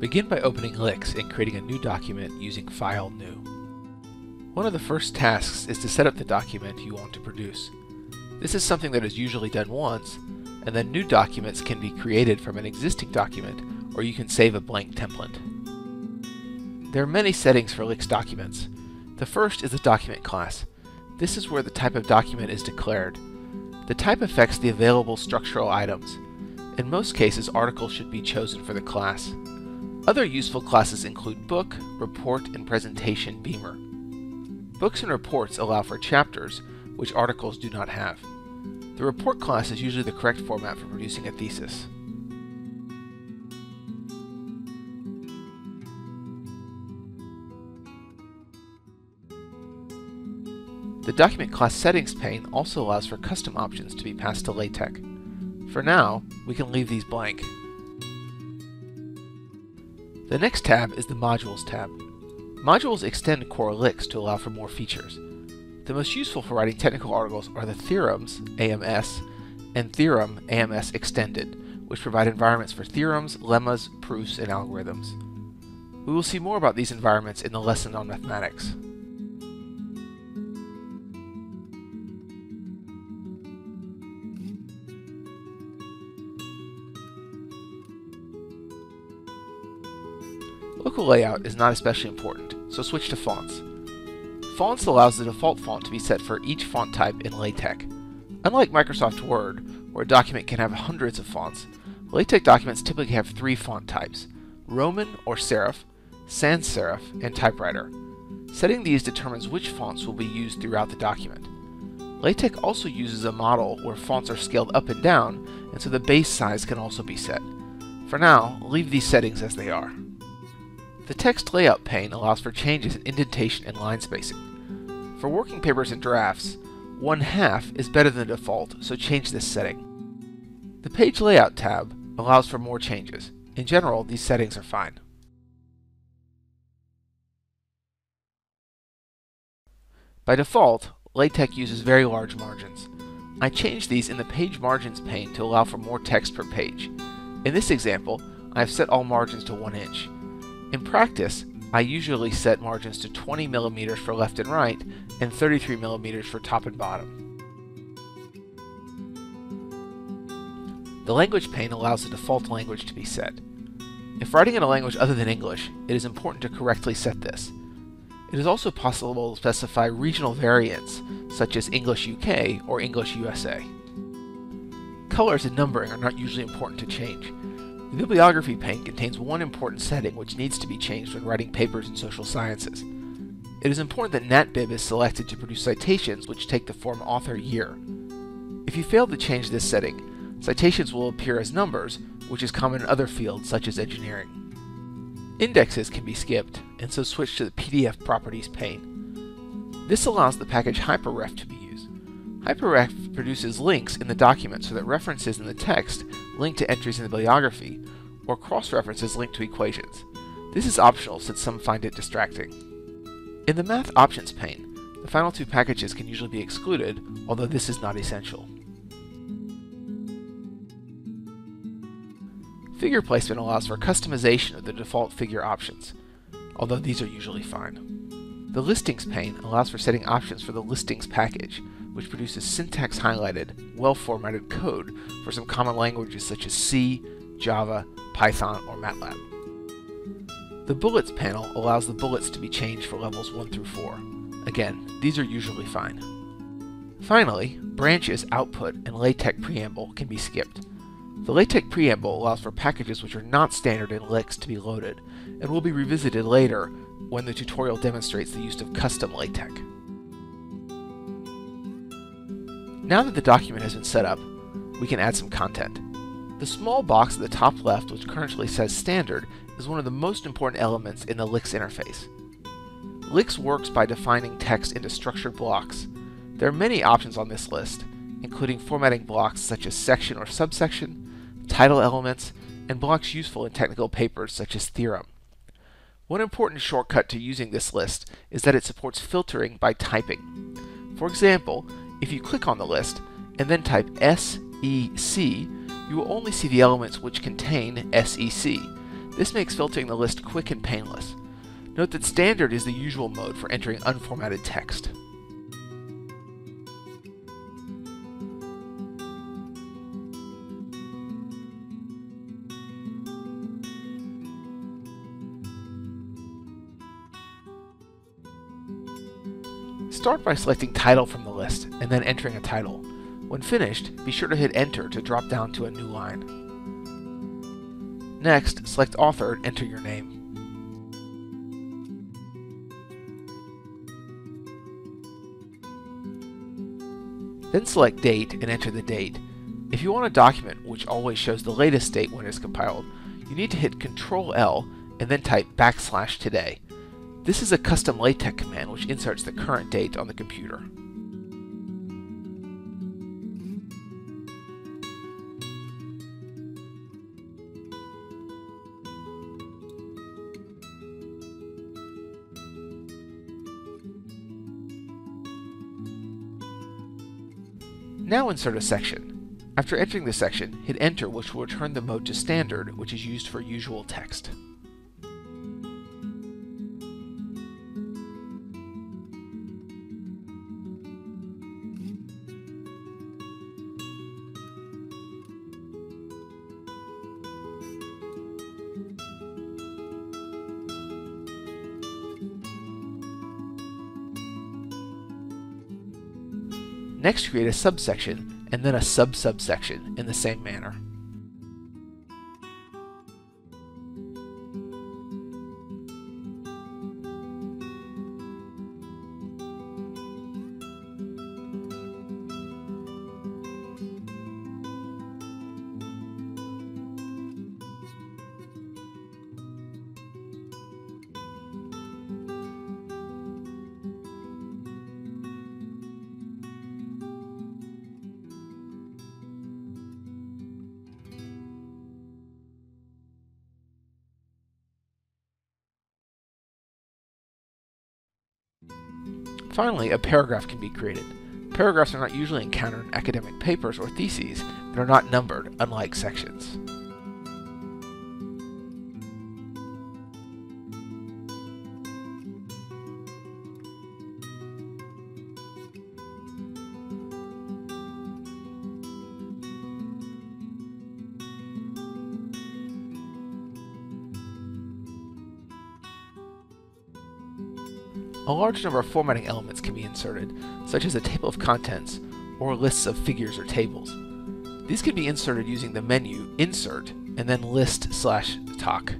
Begin by opening LyX and creating a new document using File New. One of the first tasks is to set up the document you want to produce. This is something that is usually done once, and then new documents can be created from an existing document, or you can save a blank template. There are many settings for LyX documents. The first is the document class. This is where the type of document is declared. The type affects the available structural items. In most cases, articles should be chosen for the class. Other useful classes include Book, Report, and Presentation Beamer. Books and reports allow for chapters, which articles do not have. The report class is usually the correct format for producing a thesis. The document class settings pane also allows for custom options to be passed to LaTeX. For now, we can leave these blank. The next tab is the Modules tab. Modules extend core LyX to allow for more features. The most useful for writing technical articles are the Theorems, AMS, and Theorem, AMS Extended, which provide environments for theorems, lemmas, proofs, and algorithms. We will see more about these environments in the lesson on mathematics. Local layout is not especially important, so switch to fonts. Fonts allows the default font to be set for each font type in LaTeX. Unlike Microsoft Word, where a document can have hundreds of fonts, LaTeX documents typically have three font types, Roman or Serif, Sans Serif, and Typewriter. Setting these determines which fonts will be used throughout the document. LaTeX also uses a model where fonts are scaled up and down, and so the base size can also be set. For now, leave these settings as they are. The text layout pane allows for changes in indentation and line spacing. For working papers and drafts, one half is better than the default, so change this setting. The page layout tab allows for more changes. In general, these settings are fine. By default, LaTeX uses very large margins. I changed these in the Page Margins pane to allow for more text per page. In this example, I have set all margins to 1 inch. In practice, I usually set margins to 20 millimeters for left and right and 33 millimeters for top and bottom. The language pane allows the default language to be set. If writing in a language other than English, it is important to correctly set this. It is also possible to specify regional variants, such as English UK or English USA. Colors and numbering are not usually important to change, the bibliography pane contains one important setting which needs to be changed when writing papers in social sciences. It is important that NatBib is selected to produce citations which take the form author year. If you fail to change this setting, citations will appear as numbers, which is common in other fields such as engineering. Indexes can be skipped, and so switch to the PDF Properties pane. This allows the package HyperRef to be. HyperRef produces links in the document so that references in the text link to entries in the bibliography, or cross-references link to equations. This is optional since some find it distracting. In the Math Options pane, the final two packages can usually be excluded, although this is not essential. Figure placement allows for customization of the default figure options, although these are usually fine. The Listings pane allows for setting options for the Listings package, which produces syntax highlighted, well formatted code for some common languages such as C, Java, Python, or MATLAB. The Bullets panel allows the bullets to be changed for levels 1 through 4. Again, these are usually fine. Finally, branches, output, and LaTeX preamble can be skipped. The LaTeX preamble allows for packages which are not standard in LyX to be loaded, and will be revisited later when the tutorial demonstrates the use of custom LaTeX. Now that the document has been set up, we can add some content. The small box at the top left, which currently says Standard, is one of the most important elements in the LyX interface. LyX works by defining text into structured blocks. There are many options on this list, including formatting blocks such as section or subsection, title elements, and blocks useful in technical papers such as theorem. One important shortcut to using this list is that it supports filtering by typing. For example, if you click on the list and then type SEC, you will only see the elements which contain SEC. This makes filtering the list quick and painless. Note that standard is the usual mode for entering unformatted text. Start by selecting Title from the list, and then entering a title. When finished, be sure to hit Enter to drop down to a new line. Next, select Author and enter your name. Then select Date and enter the date. If you want a document which always shows the latest date when it is compiled, you need to hit Ctrl L and then type backslash today. This is a custom LaTeX command which inserts the current date on the computer. Now insert a section. After entering the section, hit enter which will return the mode to standard, which is used for usual text. Next create a subsection, and then a sub-subsection in the same manner. Finally, a paragraph can be created. Paragraphs are not usually encountered in academic papers or theses and are not numbered, unlike sections. A large number of formatting elements can be inserted, such as a table of contents or lists of figures or tables. These can be inserted using the menu Insert and then List slash TOC.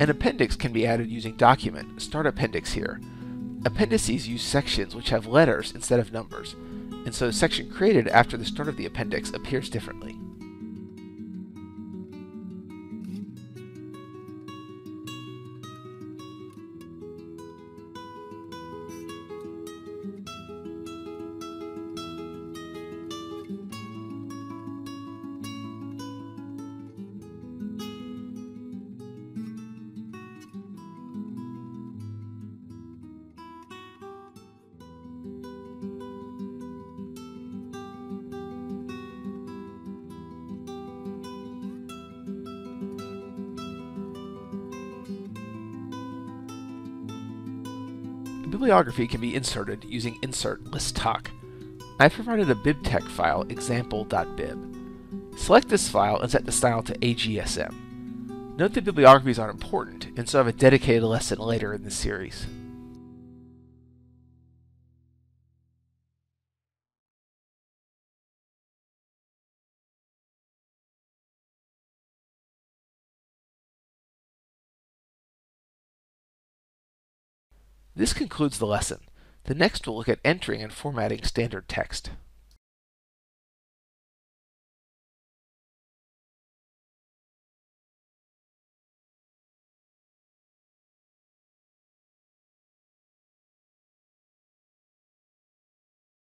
An appendix can be added using Document, Start Appendix here. Appendices use sections which have letters instead of numbers, and so the section created after the start of the appendix appears differently. Bibliography can be inserted using insert list TOC. I've provided a bibtex file example.bib. Select this file and set the style to AGSM. Note that bibliographies are important, and so I have a dedicated lesson later in this series. This concludes the lesson. The next we'll look at entering and formatting standard text.